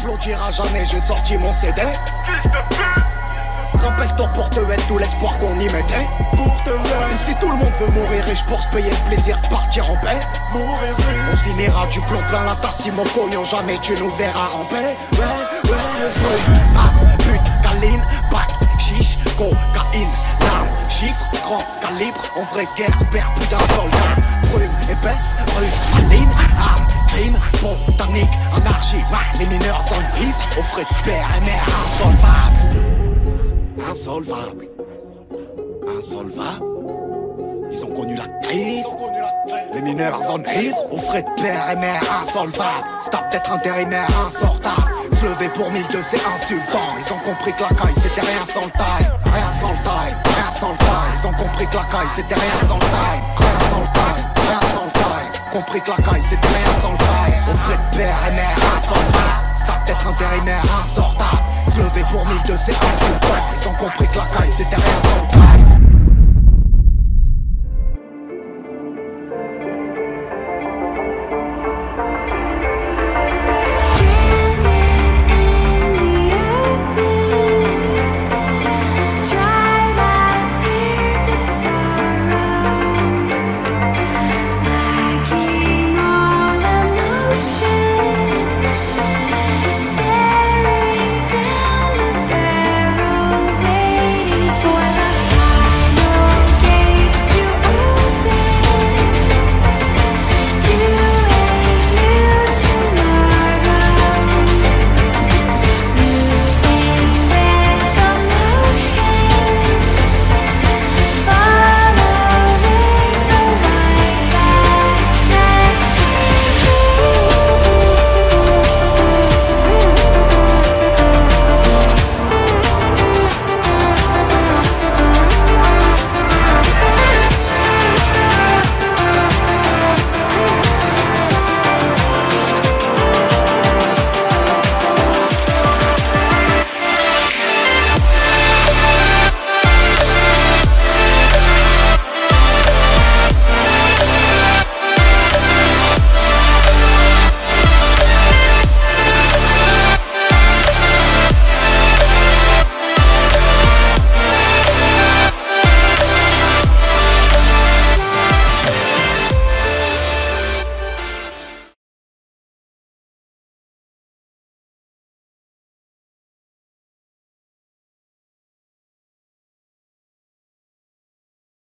m'applaudiras jamais, j'ai sorti mon CD. Rappelle-toi pour te mettre tout l'espoir qu'on y mettait. Pour te Et si tout le monde veut mourir et je pense payer le plaisir de partir en paix. Mourir On finira du plomb plein la tasse si mon cognon jamais tu nous verras ramper Ouais, ouais, ouais. As, but, caline, bac, chiche, cocaïne, larmes, chiffres, grand calibre En vraie guerre, perd plus d'un soldat. Brume, épaisse, russe, maline, arme, crime, anarchie Les mineurs sont vifs, au frais de père et mère insolvable insolvable. Insolvable. Ils ont connu la crise. Les mineurs en ivres, au frais de père et mère insolvable. C'est peut-être intérimaire insortable. Se lever pour 1002, c'est insultant. Ils ont compris que la caille c'était rien sans le time. Rien sans le time, rien sans le time. Ils ont compris que la caille c'était rien sans le time. Rien sans le time, rien sans le time. Compris que la caille c'était rien sans le time. Au frais de père et mère insolvable. C'est peut-être intérimaire insortable. Se lever pour 1002, c'est insultant. Ils ont compris que la caille c'était rien sans le time.